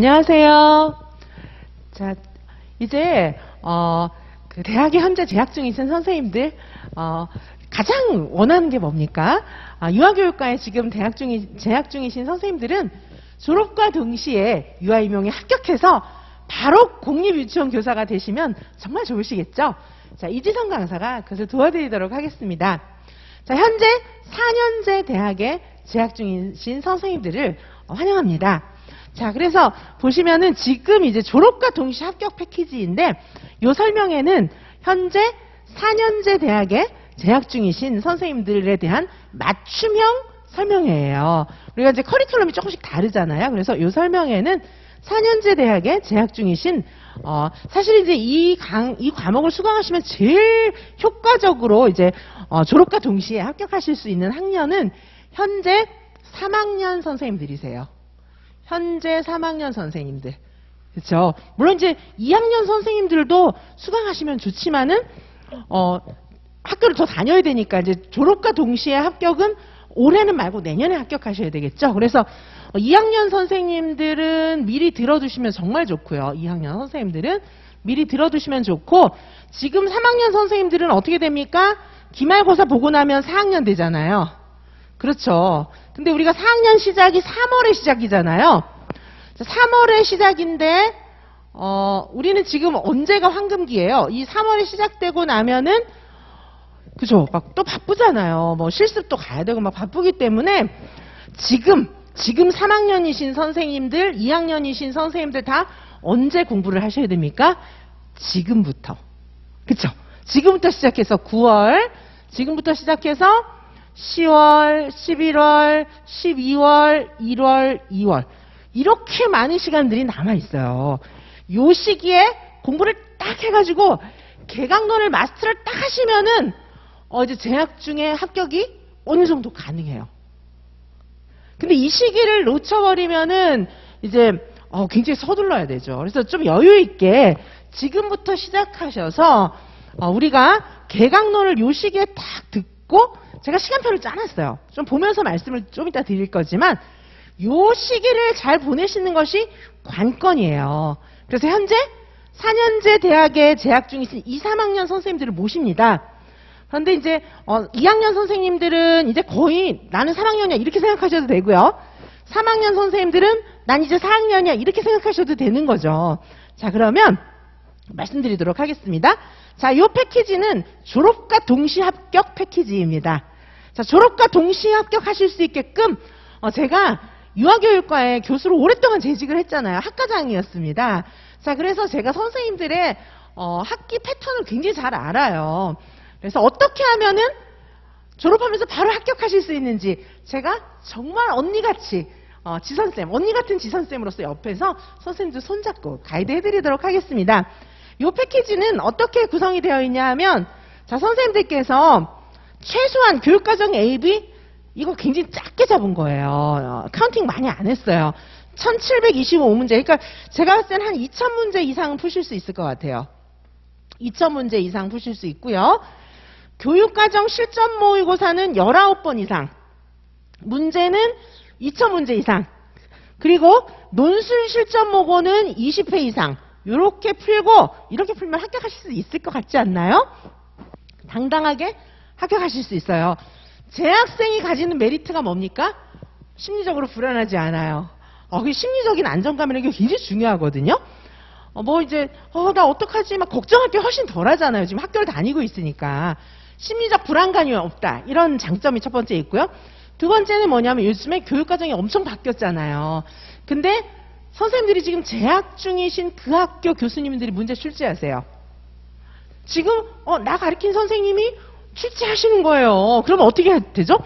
안녕하세요. 자, 이제 어, 그 대학에 현재 재학 중이신 선생님들 어, 가장 원하는 게 뭡니까? 아, 유아교육과에 지금 대학 중이 재학 중이신 선생님들은 졸업과 동시에 유아임용에 합격해서 바로 공립유치원 교사가 되시면 정말 좋으시겠죠? 자, 이지성 강사가 그것을 도와드리도록 하겠습니다. 자, 현재 4년제 대학에 재학 중이신 선생님들을 환영합니다. 자, 그래서 보시면은 지금 이제 졸업과 동시 합격 패키지인데 요 설명에는 현재 4년제 대학에 재학 중이신 선생님들에 대한 맞춤형 설명회예요. 우리가 이제 커리큘럼이 조금씩 다르잖아요. 그래서 요 설명회는 4년제 대학에 재학 중이신 어 사실 이제 이 강 이 과목을 수강하시면 제일 효과적으로 이제 어 졸업과 동시에 합격하실 수 있는 학년은 현재 3학년 선생님들이세요. 현재 3학년 선생님들. 그렇죠. 물론 이제 2학년 선생님들도 수강하시면 좋지만은 어 학교를 더 다녀야 되니까 이제 졸업과 동시에 합격은 올해는 말고 내년에 합격하셔야 되겠죠. 그래서 2학년 선생님들은 미리 들어두시면 정말 좋고요. 2학년 선생님들은 미리 들어두시면 좋고 지금 3학년 선생님들은 어떻게 됩니까? 기말고사 보고 나면 4학년 되잖아요. 그렇죠. 근데 우리가 4학년 시작이 3월에 시작이잖아요. 3월에 시작인데 어, 우리는 지금 언제가 황금기예요. 이 3월에 시작되고 나면은 그죠? 막 또 바쁘잖아요. 뭐 실습도 가야 되고 막 바쁘기 때문에 지금 지금 3학년이신 선생님들, 2학년이신 선생님들 다 언제 공부를 하셔야 됩니까? 지금부터. 그쵸? 지금부터 시작해서 9월, 지금부터 시작해서 10월, 11월, 12월, 1월, 2월. 이렇게 많은 시간들이 남아 있어요. 요 시기에 공부를 딱 해가지고 개강론을 마스터를 딱 하시면은 어, 이제 재학 중에 합격이 어느 정도 가능해요. 근데 이 시기를 놓쳐버리면은 이제 어, 굉장히 서둘러야 되죠. 그래서 좀 여유 있게 지금부터 시작하셔서 어, 우리가 개강론을 요 시기에 딱 듣고 제가 시간표를 짜놨어요. 좀 보면서 말씀을 좀 이따 드릴 거지만 요 시기를 잘 보내시는 것이 관건이에요. 그래서 현재 4년제 대학에 재학 중이신 2, 3학년 선생님들을 모십니다. 그런데 이제 어, 2학년 선생님들은 이제 거의 나는 3학년이야 이렇게 생각하셔도 되고요. 3학년 선생님들은 난 이제 4학년이야 이렇게 생각하셔도 되는 거죠. 자 그러면 말씀드리도록 하겠습니다. 자, 이 패키지는 졸업과 동시 합격 패키지입니다. 자, 졸업과 동시 합격하실 수 있게끔 어, 제가 유아교육과에 교수로 오랫동안 재직을 했잖아요. 학과장이었습니다. 자, 그래서 제가 선생님들의 어, 학기 패턴을 굉장히 잘 알아요. 그래서 어떻게 하면은 졸업하면서 바로 합격하실 수 있는지 제가 정말 언니같이 어, 지선쌤, 언니 같은 지선쌤으로서 옆에서 선생님들 손잡고 가이드 해드리도록 하겠습니다. 이 패키지는 어떻게 구성이 되어 있냐 하면 자 선생님들께서 최소한 교육과정 A, B 이거 굉장히 작게 잡은 거예요. 어, counting 많이 안 했어요. 1725문제. 그러니까 제가 봤을 때는 한 2000문제 이상 푸실 수 있을 것 같아요. 2000문제 이상 푸실 수 있고요. 교육과정 실전 모의고사는 19번 이상. 문제는 2000문제 이상. 그리고 논술 실전 모고는 20회 이상. 이렇게 풀고 이렇게 풀면 합격하실 수 있을 것 같지 않나요? 당당하게 합격하실 수 있어요. 재학생이 가지는 메리트가 뭡니까? 심리적으로 불안하지 않아요. 어, 그 심리적인 안정감이라는 게 굉장히 중요하거든요. 어, 뭐 이제 어, 나 어떡하지? 막 걱정할 게 훨씬 덜하잖아요. 지금 학교를 다니고 있으니까. 심리적 불안감이 없다. 이런 장점이 첫 번째 있고요. 두 번째는 뭐냐면 요즘에 교육 과정이 엄청 바뀌었잖아요. 근데 선생님들이 지금 재학 중이신 그 학교 교수님들이 문제 출제하세요. 지금 어, 나 가르친 선생님이 출제하시는 거예요. 그러면 어떻게 되죠?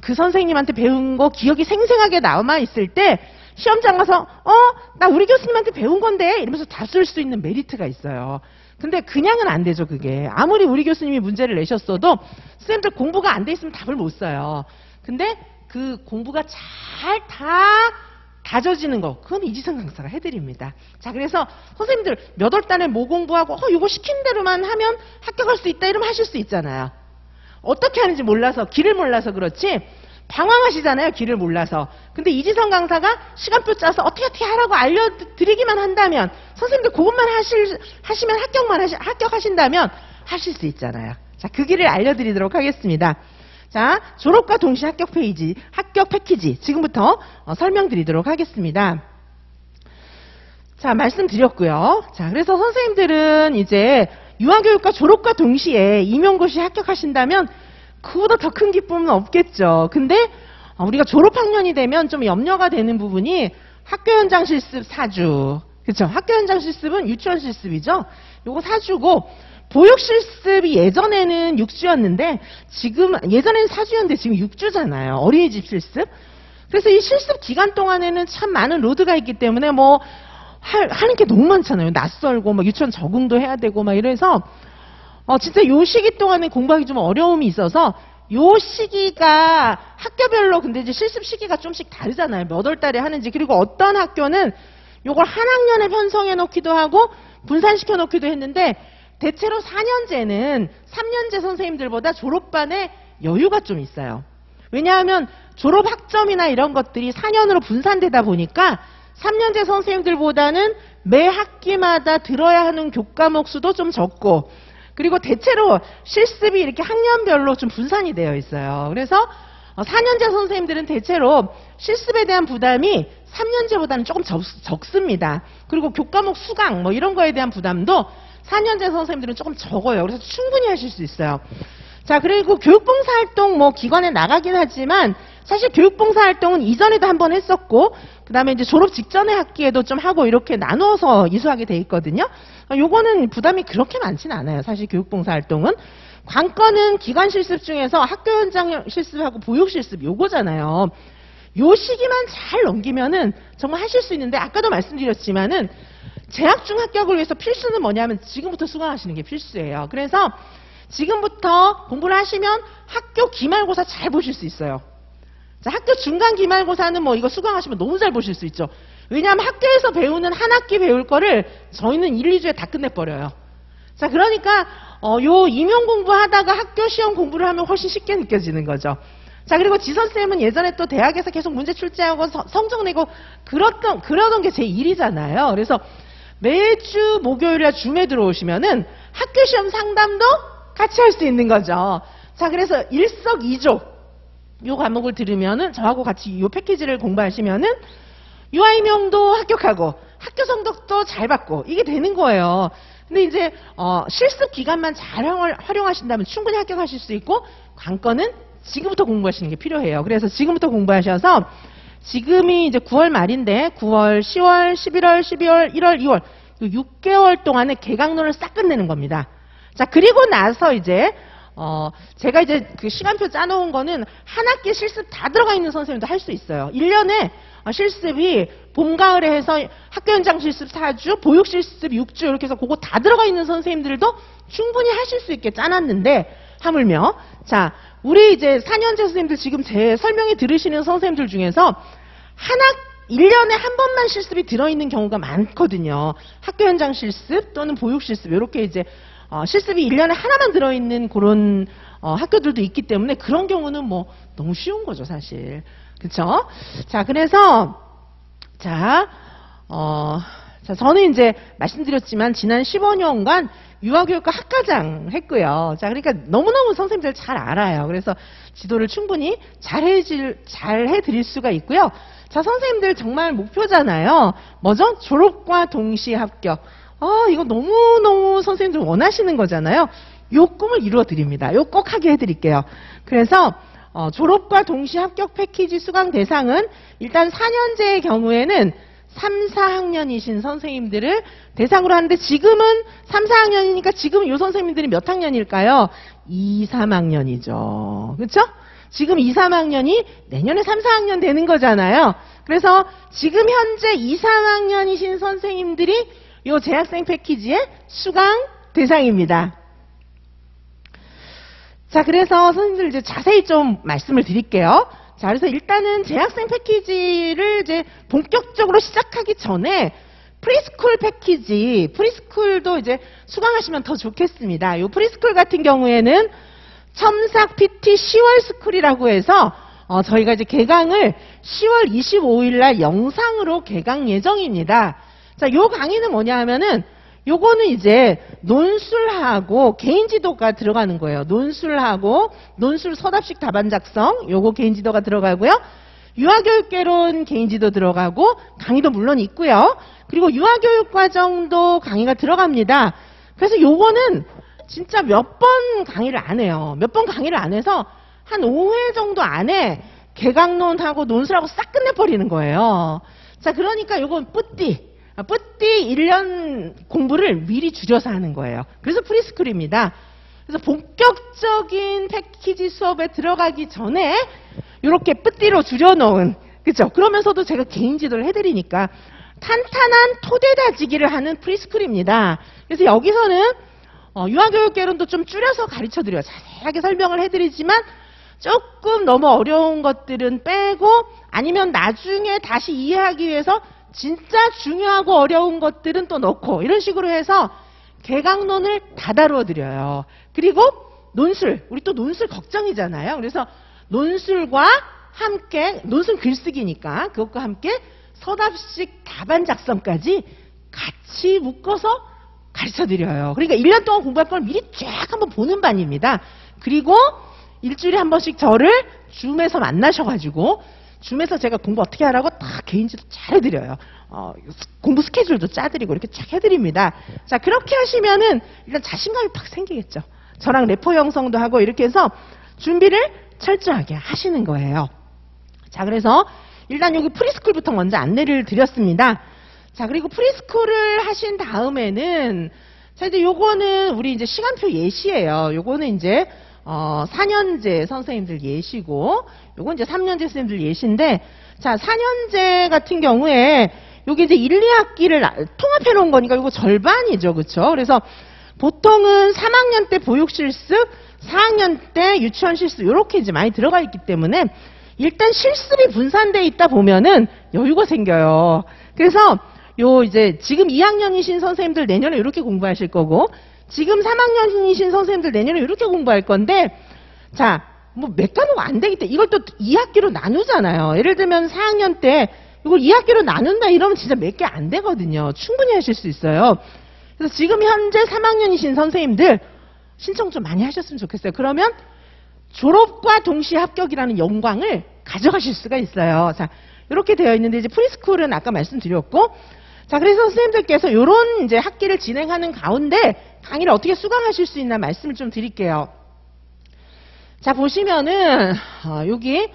그 선생님한테 배운 거 기억이 생생하게 남아 있을 때 시험장 가서 어, 나 우리 교수님한테 배운 건데 이러면서 다 쓸 수 있는 메리트가 있어요. 근데 그냥은 안 되죠, 그게. 아무리 우리 교수님이 문제를 내셨어도 선생님들 공부가 안 돼 있으면 답을 못 써요. 근데 그 공부가 잘 다 다져지는 거, 그건 이지성 강사가 해드립니다. 자, 그래서 선생님들 몇 월 달에 뭐 공부하고, 어, 이거 시킨 대로만 하면 합격할 수 있다, 이러면 하실 수 있잖아요. 어떻게 하는지 몰라서, 길을 몰라서 그렇지, 방황하시잖아요, 길을 몰라서. 근데 이지선 강사가 시간표 짜서 어떻게 어떻게 하라고 알려드리기만 한다면 선생님들 그것만 하실 하시면 합격만 하시 합격하신다면 하실 수 있잖아요. 자, 그 길을 알려드리도록 하겠습니다. 자, 졸업과 동시에 합격 페이지, 합격 패키지 지금부터 어, 설명드리도록 하겠습니다. 자, 말씀드렸고요. 자, 그래서 선생님들은 이제 유아교육과 졸업과 동시에 임용고시 합격하신다면 그보다 더 큰 기쁨은 없겠죠. 근데 어, 우리가 졸업학년이 되면 좀 염려가 되는 부분이 학교 현장 실습 사주. 그렇죠? 학교 현장 실습은 유치원 실습이죠. 요거 사주고 보육 실습이 예전에는 6주였는데 지금 예전에는 4주였는데 지금 6주잖아요. 어린이집 실습. 그래서 이 실습 기간 동안에는 참 많은 로드가 있기 때문에 뭐 할, 하는 게 너무 많잖아요. 낯설고 막 유치원 적응도 해야 되고 막 이래서 어 진짜 요 시기 동안에 공부하기 좀 어려움이 있어서 요 시기가 학교별로 근데 이제 실습 시기가 좀씩 다르잖아요. 몇 월 달에 하는지. 그리고 어떤 학교는 요걸 한 학년에 편성해 놓기도 하고 분산시켜 놓기도 했는데 대체로 4년제는 3년제 선생님들보다 졸업반에 여유가 좀 있어요. 왜냐하면 졸업 학점이나 이런 것들이 4년으로 분산되다 보니까 3년제 선생님들보다는 매 학기마다 들어야 하는 교과목 수도 좀 적고 그리고 대체로 실습이 이렇게 학년별로 좀 분산이 되어 있어요. 그래서 4년제 어, 선생님들은 대체로 실습에 대한 부담이 3년제보다는 조금 적, 적습니다. 그리고 교과목 수강 뭐 이런 거에 대한 부담도 4년제 선생님들은 조금 적어요. 그래서 충분히 하실 수 있어요. 자, 그리고 교육봉사 활동 뭐 기관에 나가긴 하지만 사실 교육봉사 활동은 이전에도 한 번 했었고 그 다음에 이제 졸업 직전의 학기에도 좀 하고 이렇게 나누어서 이수하게 돼 있거든요. 요거는 부담이 그렇게 많지는 않아요. 사실 교육봉사 활동은. 관건은 기관 실습 중에서 학교 현장 실습하고 보육 실습 요거잖아요. 요 시기만 잘 넘기면은 정말 하실 수 있는데 아까도 말씀드렸지만은 재학 중 합격을 위해서 필수는 뭐냐면 지금부터 수강하시는 게 필수예요. 그래서 지금부터 공부를 하시면 학교 기말고사 잘 보실 수 있어요. 자, 학교 중간 기말고사는 뭐 이거 수강하시면 너무 잘 보실 수 있죠. 왜냐하면 학교에서 배우는 한 학기 배울 거를 저희는 1, 2주에 다 끝내버려요. 자, 그러니까 어, 요 임용 공부하다가 학교 시험 공부를 하면 훨씬 쉽게 느껴지는 거죠. 자, 그리고 지선쌤은 예전에 또 대학에서 계속 문제 출제하고 서, 성적 내고 그랬던, 그러던 게 제 일이잖아요. 그래서 매주 목요일에 줌에 들어오시면은 학교 시험 상담도 같이 할 수 있는 거죠. 자, 그래서 일석이조 요 과목을 들으면은 저하고 같이 요 패키지를 공부하시면은 유아임용도 합격하고 학교 성적도 잘 받고 이게 되는 거예요. 근데 이제 어, 실습 기간만 잘 활용하신다면 충분히 합격하실 수 있고 관건은 지금부터 공부하시는 게 필요해요. 그래서 지금부터 공부하셔서 지금이 이제 9월 말인데 9월, 10월, 11월, 12월, 1월, 2월 6개월 동안에 개강론을 싹 끝내는 겁니다. 자 그리고 나서 이제 어, 제가 이제 그 시간표 짜놓은 거는 한 학기 실습 다 들어가 있는 선생님도 할 수 있어요. 1년에 실습이 봄, 가을에 해서 학교 현장 실습 4주, 보육 실습 6주 이렇게 해서 그거 다 들어가 있는 선생님들도 충분히 하실 수 있게 짜놨는데 하물며 자, 우리 이제 4년제 선생님들 지금 제 설명이 들으시는 선생님들 중에서 한 학, 1년에 한 번만 실습이 들어있는 경우가 많거든요. 학교 현장 실습 또는 보육 실습 이렇게 이제 어, 실습이 1년에 하나만 들어있는 그런 어, 학교들도 있기 때문에 그런 경우는 뭐 너무 쉬운 거죠, 사실. 그쵸? 자, 그래서, 자, 어, 자, 저는 이제 말씀드렸지만 지난 15년간 유아교육과 학과장 했고요. 자, 그러니까 너무너무 선생님들 잘 알아요. 그래서 지도를 충분히 잘 해질, 잘 해드릴 수가 있고요. 자, 선생님들 정말 목표잖아요. 뭐죠? 졸업과 동시에 합격. 아, 이거 너무너무 선생님들 원하시는 거잖아요. 요 꿈을 이루어 드립니다. 요 꼭 하게 해 드릴게요. 그래서 어, 졸업과 동시 합격 패키지 수강 대상은 일단 4년제의 경우에는 3, 4학년이신 선생님들을 대상으로 하는데 지금은 3, 4학년이니까 지금 요 선생님들이 몇 학년일까요? 2, 3학년이죠. 그렇죠? 지금 2, 3학년이 내년에 3, 4학년 되는 거잖아요. 그래서 지금 현재 2, 3학년이신 선생님들이 이 재학생 패키지의 수강 대상입니다. 자, 그래서 선생님들 이제 자세히 좀 말씀을 드릴게요. 자, 그래서 일단은 재학생 패키지를 이제 본격적으로 시작하기 전에 pre-school 패키지, pre-school도 이제 수강하시면 더 좋겠습니다. 이 pre-school 같은 경우에는 첨삭 PT 10월 school이라고 해서 어, 저희가 이제 개강을 10월 25일 날 영상으로 개강 예정입니다. 자, 요 강의는 뭐냐 하면은 요거는 이제 논술하고 개인 지도가 들어가는 거예요. 논술하고 논술 서답식 답안 작성 요거 개인 지도가 들어가고요. 유아교육개론 개인 지도 들어가고 강의도 물론 있고요. 그리고 유아교육 과정도 강의가 들어갑니다. 그래서 요거는 진짜 몇 번 강의를 안 해요. 몇 번 강의를 안 해서 한 5회 정도 안에 개강론하고 논술하고 싹 끝내버리는 거예요. 자, 그러니까 요건 뿌띠. 아, 뿌띠 1년 공부를 미리 줄여서 하는 거예요. 그래서 프리스쿨입니다. 그래서 본격적인 패키지 수업에 들어가기 전에 이렇게 뿌띠로 줄여놓은 그죠? 그러면서도 제가 개인 지도를 해드리니까 탄탄한 토대 다지기를 하는 프리스쿨입니다. 그래서 여기서는 어, 유아교육 개론도 좀 줄여서 가르쳐 드려요. 자세하게 설명을 해드리지만 조금 너무 어려운 것들은 빼고 아니면 나중에 다시 이해하기 위해서 진짜 중요하고 어려운 것들은 또 넣고 이런 식으로 해서 개강론을 다 다루어 드려요. 그리고 논술, 우리 또 논술 걱정이잖아요. 그래서 논술과 함께 논술 글쓰기니까 그것과 함께 서답식 답안 작성까지 같이 묶어서 가르쳐 드려요. 그러니까 1년 동안 공부할 걸 미리 쫙 한번 보는 반입니다. 그리고 일주일에 한 번씩 저를 줌에서 만나셔가지고 줌에서 제가 공부 어떻게 하라고 다 개인지도 잘 해드려요. 어, 공부 스케줄도 짜드리고 이렇게 쫙 해드립니다. 자 그렇게 하시면은 일단 자신감이 팍 생기겠죠. 저랑 레포 형성도 하고 이렇게 해서 준비를 철저하게 하시는 거예요. 자 그래서 일단 여기 pre-school부터 먼저 안내를 드렸습니다. 자 그리고 pre-school을 하신 다음에는 자 이제 요거는 우리 이제 시간표 예시예요. 요거는 이제 어, 4년제 선생님들 예시고, 요건 이제 3년제 선생님들 예시인데, 자, 4년제 같은 경우에, 요게 이제 1, 2학기를 통합해 놓은 거니까 요거 절반이죠. 그쵸? 그래서 보통은 3학년 때 보육 실습, 4학년 때 유치원 실습, 요렇게 이제 많이 들어가 있기 때문에, 일단 실습이 분산돼 있다 보면은 여유가 생겨요. 그래서 요 이제 지금 2학년이신 선생님들 내년에 이렇게 공부하실 거고 지금 3학년이신 선생님들 내년에 이렇게 공부할 건데 자, 뭐 몇 과목 안 되기 때문에 이걸 또 2학기로 나누잖아요. 예를 들면 4학년 때 이걸 2학기로 나눈다 이러면 진짜 몇 개 안 되거든요. 충분히 하실 수 있어요. 그래서 지금 현재 3학년이신 선생님들 신청 좀 많이 하셨으면 좋겠어요. 그러면 졸업과 동시에 합격이라는 영광을 가져가실 수가 있어요. 자, 이렇게 되어 있는데 이제 프리스쿨은 아까 말씀드렸고 자, 그래서 선생님들께서 이런 이제 학기를 진행하는 가운데 강의를 어떻게 수강하실 수 있나 말씀을 좀 드릴게요. 자, 보시면은 어, 여기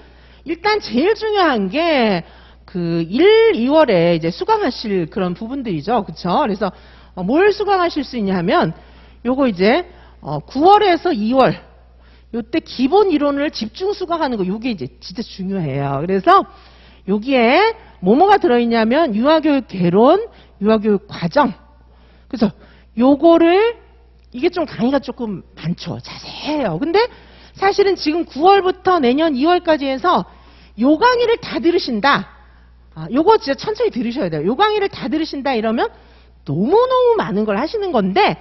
일단 제일 중요한 게 그 1, 2월에 이제 수강하실 그런 부분들이죠. 그쵸? 그래서 어, 뭘 수강하실 수 있냐 하면 요거 이제 어, 9월에서 2월 요때 기본 이론을 집중 수강하는 거 요게 이제 진짜 중요해요. 그래서 여기에 뭐뭐가 들어있냐면 유아교육 개론, 유아교육 과정. 그래서 요거를 이게 좀 강의가 조금 많죠. 자세해요. 근데 사실은 지금 9월부터 내년 2월까지 해서 요 강의를 다 들으신다. 아, 요거 진짜 천천히 들으셔야 돼요. 요 강의를 다 들으신다 이러면 너무너무 많은 걸 하시는 건데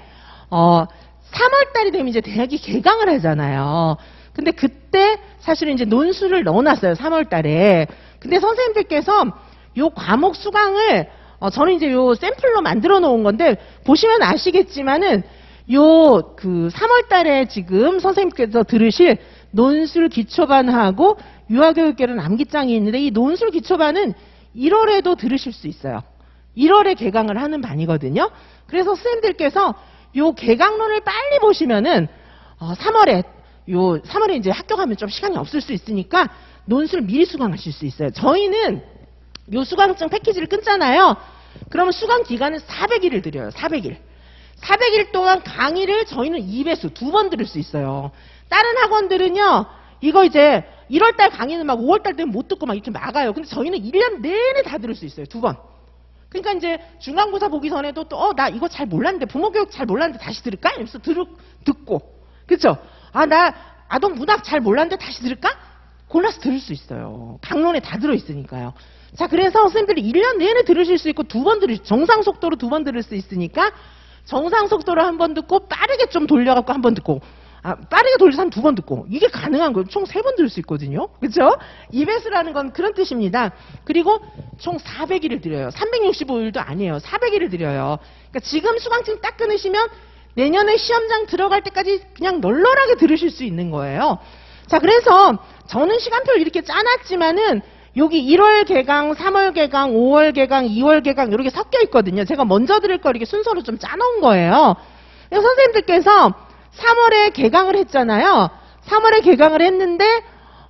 어 3월 달이 되면 이제 대학이 개강을 하잖아요. 근데 그때 사실은 이제 논술을 넣어놨어요. 3월 달에. 근데 선생님들께서 요 과목 수강을 어, 저는 이제 요 샘플로 만들어 놓은 건데 보시면 아시겠지만은 요 그 3월 달에 지금 선생님께서 들으실 논술 기초반하고 유아교육계론 암기장이 있는데 이 논술 기초반은 1월에도 들으실 수 있어요. 1월에 개강을 하는 반이거든요. 그래서 선생님들께서 요 개강론을 빨리 보시면은 어, 3월에 요 3월에 이제 학교 가면 좀 시간이 없을 수 있으니까 논술 미리 수강하실 수 있어요. 저희는 요 수강증 패키지를 끊잖아요. 그러면 수강 기간은 400일을 드려요. 400일. 400일 동안 강의를 저희는 2배수 두 번 들을 수 있어요. 다른 학원들은요. 이거 이제 1월달 강의는 막 5월달 되면 못 듣고 막 이렇게 막아요. 근데 저희는 1년 내내 다 들을 수 있어요. 두 번. 그러니까 이제 중간고사 보기 전에도 또, 어, 나 이거 잘 몰랐는데, 부모교육 잘 몰랐는데 다시 들을까? 이러면서 들, 듣고. 그쵸? 아, 나 아동 문학 잘 몰랐는데 다시 들을까? 골라서 들을 수 있어요. 강론에 다 들어있으니까요. 자, 그래서 선생님들이 1년 내내 들으실 수 있고 두 번 들으, 정상 속도로 두 번 들을 수 있으니까 정상 속도로 한 번 듣고 빠르게 좀 돌려갖고 한 번 듣고 아, 빠르게 돌려서 한 두 번 듣고 이게 가능한 거예요. 총 세 번 들을 수 있거든요. 그렇죠? 이베스라는 건 그런 뜻입니다. 그리고 총 400일을 드려요. 365일도 아니에요. 400일을 드려요. 그러니까 지금 수강증 딱 끊으시면 내년에 시험장 들어갈 때까지 그냥 널널하게 들으실 수 있는 거예요. 자, 그래서 저는 시간표를 이렇게 짜놨지만은 여기 1월 개강, 3월 개강, 5월 개강, 2월 개강 이렇게 섞여 있거든요. 제가 먼저 들을 거 이렇게 순서로 좀 짜놓은 거예요. 그래서 선생님들께서 3월에 개강을 했잖아요. 3월에 개강을 했는데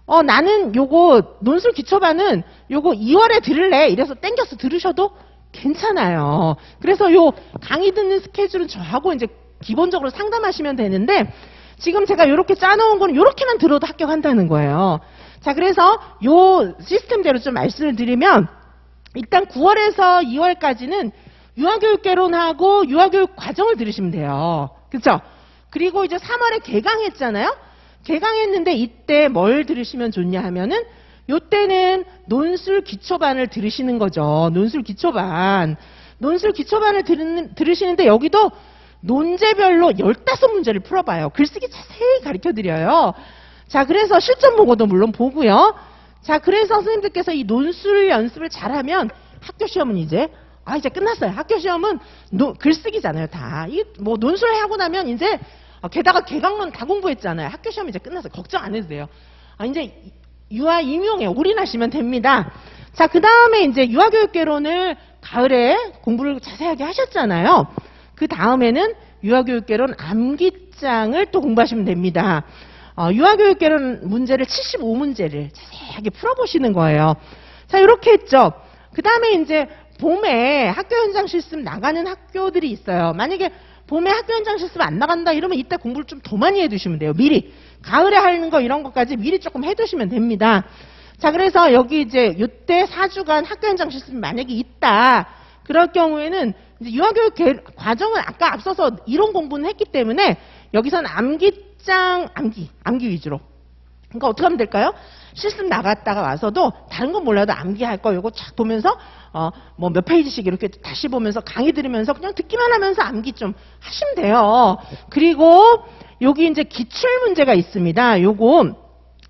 어 나는 요거 논술 기초반은 요거 2월에 들을래 이래서 땡겨서 들으셔도 괜찮아요. 그래서 요 강의 듣는 스케줄은 저하고 이제 기본적으로 상담하시면 되는데 지금 제가 이렇게 짜놓은 거는 이렇게만 들어도 합격한다는 거예요. 자, 그래서 요 시스템대로 좀 말씀을 드리면 일단 9월에서 2월까지는 유아교육 개론하고 유아교육 과정을 들으시면 돼요. 그렇죠? 그리고 이제 3월에 개강했잖아요. 개강했는데 이때 뭘 들으시면 좋냐 하면은 요때는 논술 기초반을 들으시는 거죠. 논술 기초반. 논술 기초반을 들으는, 들으시는데 여기도 논제별로 15문제를 풀어봐요. 글쓰기 자세히 가르쳐 드려요. 자, 그래서 실전 보고도 물론 보고요. 자, 그래서 선생님들께서 이 논술 연습을 잘하면 학교 시험은 이제 아 이제 끝났어요. 학교 시험은 노- 글쓰기잖아요, 다. 이 뭐 논술 하고 나면 이제 아, 게다가 개강론 다 공부했잖아요. 학교 시험 이제 끝났어요. 걱정 안 해도 돼요. 아 이제 유아 임용에 올인하시면 됩니다. 자, 그 다음에 이제 유아교육개론을 가을에 공부를 자세하게 하셨잖아요. 그 다음에는 유아교육개론 암기장을 또 공부하시면 됩니다. 어, 유아교육개론 문제를 75문제를 자세하게 풀어보시는 거예요. 자, 이렇게 했죠. 그 다음에 이제 봄에 학교 현장 실습 나가는 학교들이 있어요. 만약에 봄에 학교 현장 실습 안 나간다 이러면 이때 공부를 좀 더 많이 해두시면 돼요. 미리. 가을에 하는 거 이런 것까지 미리 조금 해두시면 됩니다. 자, 그래서 여기 이제 이때 4주간 학교 현장 실습이 만약에 있다. 그럴 경우에는 유아교육 개- 과정은 아까 앞서서 이론 공부는 했기 때문에 여기선 암기장, 암기, 암기 위주로. 그러니까 어떻게 하면 될까요? 실습 나갔다가 와서도 다른 건 몰라도 암기할 거 이거 쫙 보면서 어 뭐 몇 페이지씩 이렇게 다시 보면서 강의 들으면서 그냥 듣기만 하면서 암기 좀 하시면 돼요. 그리고 여기 이제 기출 문제가 있습니다. 요거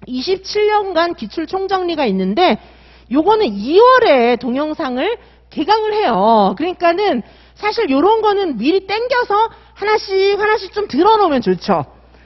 27년간 기출 총정리가 있는데 요거는 2월에 동영상을 개강을 해요. 그러니까는 사실 요런 거는 미리 땡겨서 하나씩 하나씩 좀 들어놓으면 좋죠.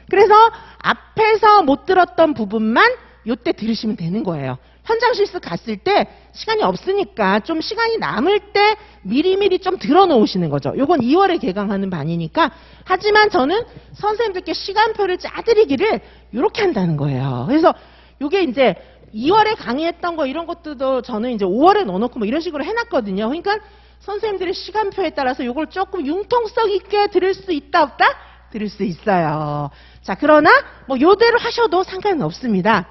그래서 앞에서 못 들었던 부분만 요때 들으시면 되는 거예요. 현장 실습 갔을 때 시간이 없으니까 좀 시간이 남을 때 미리미리 좀 들어놓으시는 거죠. 요건 2월에 개강하는 반이니까 하지만 저는 선생님들께 시간표를 짜드리기를 이렇게 한다는 거예요. 그래서 요게 이제 2월에 강의했던 거 이런 것들도 저는 이제 5월에 넣어놓고 뭐 이런 식으로 해놨거든요. 그러니까 선생님들의 시간표에 따라서 요걸 조금 융통성 있게 들을 수 있다 없다? 들을 수 있어요. 자, 그러나 뭐 요대로 하셔도 상관은 없습니다.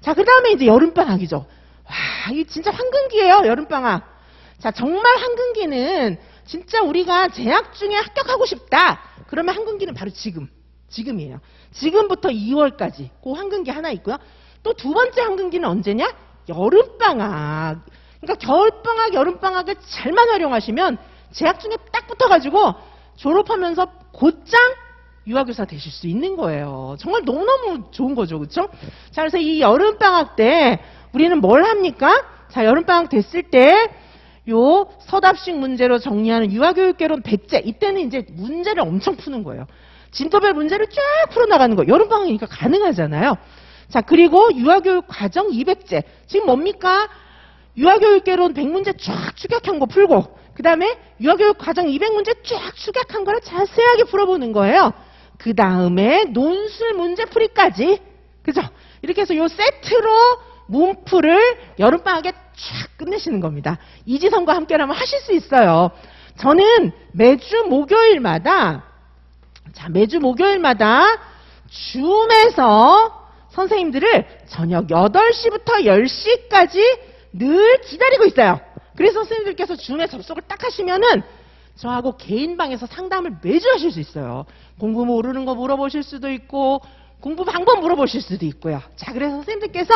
자, 그 다음에 이제 여름방학이죠. 와, 이게 진짜 황금기예요, 여름방학. 자, 정말 황금기는 진짜 우리가 재학 중에 합격하고 싶다. 그러면 황금기는 바로 지금. 지금이에요. 지금부터 2월까지. 그 황금기 하나 있고요. 또 두 번째 황금기는 언제냐? 여름방학. 그러니까 겨울방학, 여름방학을 잘만 활용하시면 재학 중에 딱 붙어가지고 졸업하면서 곧장 유아교사 되실 수 있는 거예요. 정말 너무너무 좋은 거죠. 그렇죠? 자, 그래서 이 여름방학 때 우리는 뭘 합니까? 자, 여름방학 됐을 때 요 서답식 문제로 정리하는 유아교육개론 100제 이때는 이제 문제를 엄청 푸는 거예요. 진도별 문제를 쫙 풀어나가는 거예요. 여름방학이니까 가능하잖아요. 자, 그리고 유아교육 과정 200제. 지금 뭡니까? 유아교육개론 100문제 쫙 추격한 거 풀고 그 다음에 유아교육 과정 200문제 쫙 추격한 거를 자세하게 풀어보는 거예요. 그 다음에 논술 문제 풀이까지 그죠? 이렇게 해서 요 세트로 문풀을 여름방학에 쫙 끝내시는 겁니다. 이지성과 함께라면 하실 수 있어요. 저는 매주 목요일마다 자 매주 목요일마다 줌에서 선생님들을 저녁 8시부터 10시까지 늘 기다리고 있어요. 그래서 선생님들께서 줌에 접속을 딱 하시면은 저하고 개인방에서 상담을 매주 하실 수 있어요. 공부 모르는 거 물어보실 수도 있고 공부 방법 물어보실 수도 있고요. 자, 그래서 선생님들께서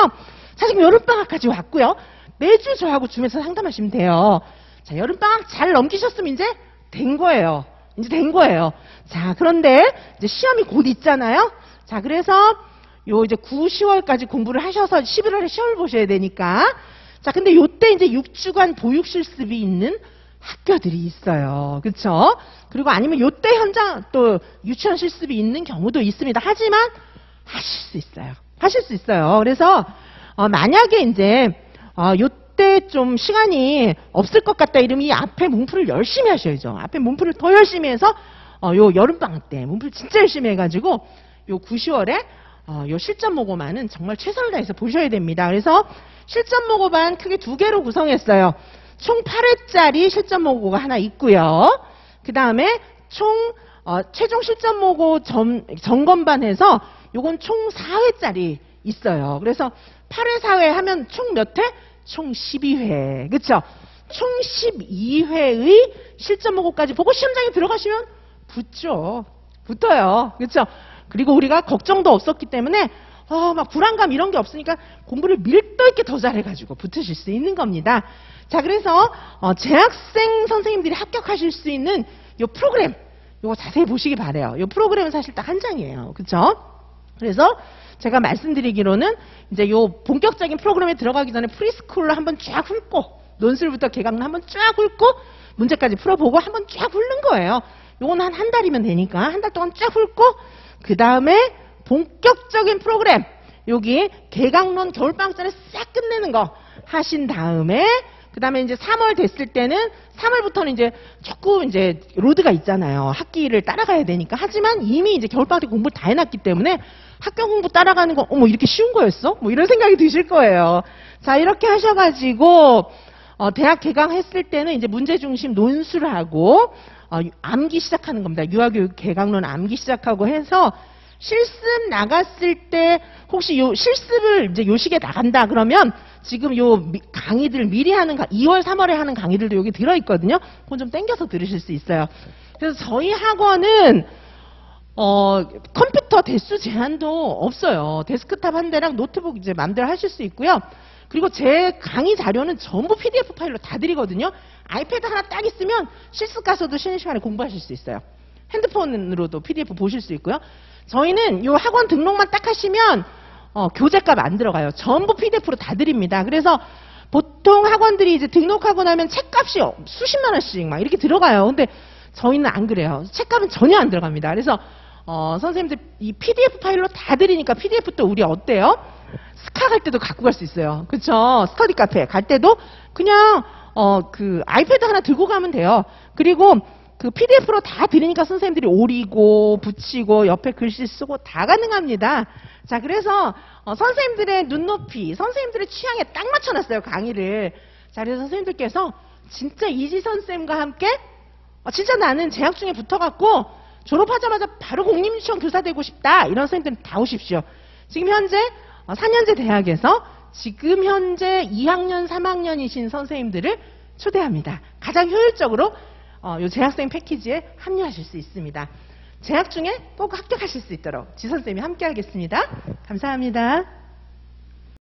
자 지금 여름방학까지 왔고요. 매주 저하고 줌에서 상담하시면 돼요. 자, 여름방학 잘 넘기셨으면 이제 된 거예요. 이제 된 거예요. 자, 그런데 이제 시험이 곧 있잖아요. 자, 그래서 요 이제 9, 10월까지 공부를 하셔서 11월에 시험을 보셔야 되니까. 자, 근데 요때 이제 6주간 보육 실습이 있는 학교들이 있어요. 그쵸? 그리고 아니면 요때 현장 또 유치원 실습이 있는 경우도 있습니다. 하지만 하실 수 있어요. 하실 수 있어요. 그래서 어, 만약에 이제 어, 요때 좀 시간이 없을 것 같다 이러면 이 앞에 문풀을 열심히 하셔야죠. 앞에 문풀을 더 열심히 해서 어, 요 여름방학 때 문풀 진짜 열심히 해가지고 요 9, 10월에 어, 요 실전 모고반은 정말 최선을 다해서 보셔야 됩니다. 그래서 실전 모고반 크게 두 개로 구성했어요. 총 8회짜리 실전 모고가 하나 있고요. 그 다음에 총 어, 최종 실전 모고 점, 점검반 해서 요건 총 4회짜리 있어요. 그래서 8회, 4회 하면 총 몇 회? 총 12회. 그쵸? 총 12회의 실전 모고까지 보고 시험장에 들어가시면 붙죠. 붙어요. 그쵸? 그리고 우리가 걱정도 없었기 때문에 어, 막 불안감 이런 게 없으니까 공부를 밀도 있게 더 잘해가지고 붙으실 수 있는 겁니다. 자, 그래서 어, 재학생 선생님들이 합격하실 수 있는 요 프로그램 요거 자세히 보시기 바래요. 요 프로그램은 사실 딱 한 장이에요. 그쵸? 그래서 제가 말씀드리기로는 이제 요 본격적인 프로그램에 들어가기 전에 프리스쿨로 한번 쫙 훑고 논술부터 개강을 한번 쫙 훑고 문제까지 풀어보고 한번 쫙 훑는 거예요. 요건 한 한 달이면 되니까 한 달 동안 쫙 훑고 그 다음에 본격적인 프로그램 여기 개강론 겨울방학 전에 싹 끝내는 거 하신 다음에 그 다음에 이제 3월 됐을 때는 3월부터는 이제 조금 이제 로드가 있잖아요. 학기를 따라가야 되니까. 하지만 이미 이제 겨울방학 때 공부를 다 해놨기 때문에 학교 공부 따라가는 거, 어머, 이렇게 쉬운 거였어? 뭐 이런 생각이 드실 거예요. 자, 이렇게 하셔가지고, 어, 대학 개강했을 때는 이제 문제 중심 논술을 하고, 어, 암기 시작하는 겁니다. 유아교육개론 암기 시작하고 해서, 실습 나갔을 때 혹시 요 실습을 이제 요 시기에 나간다 그러면 지금 요 미- 강의들 미리 하는 가, 2월 3월에 하는 강의들도 여기 들어 있거든요. 그건 좀 땡겨서 들으실 수 있어요. 그래서 저희 학원은 어, 컴퓨터 대수 제한도 없어요. 데스크탑 한 대랑 노트북 이제 마음대로 하실 수 있고요. 그리고 제 강의 자료는 전부 PDF 파일로 다 드리거든요. 아이패드 하나 딱 있으면 실습 가서도 쉬는 시간에 공부하실 수 있어요. 핸드폰으로도 PDF 보실 수 있고요. 저희는 요 학원 등록만 딱 하시면 어, 교재값 안 들어가요. 전부 PDF로 다 드립니다. 그래서 보통 학원들이 이제 등록하고 나면 책값이 수십만 원씩 막 이렇게 들어가요. 근데 저희는 안 그래요. 책값은 전혀 안 들어갑니다. 그래서 어, 선생님들 이 PDF 파일로 다 드리니까 PDF 또 우리 어때요? 스카 갈 때도 갖고 갈 수 있어요. 그쵸? 스터디 카페 갈 때도 그냥 어, 그 아이패드 하나 들고 가면 돼요. 그리고 그 PDF로 다 드리니까 선생님들이 오리고 붙이고 옆에 글씨 쓰고 다 가능합니다. 자, 그래서 어, 선생님들의 눈높이, 선생님들의 취향에 딱 맞춰놨어요 강의를. 자, 그래서 선생님들께서 진짜 이지선 쌤과 함께 어, 진짜 나는 재학 중에 붙어갖고 졸업하자마자 바로 공립유치원 교사 되고 싶다 이런 선생님들은 다 오십시오. 지금 현재 어, 4년제 대학에서 지금 현재 2학년, 3학년이신 선생님들을 초대합니다. 가장 효율적으로 어, 요 재학생 패키지에 합류하실 수 있습니다. 재학 중에 꼭 합격하실 수 있도록 지선쌤이 함께 하겠습니다. 감사합니다.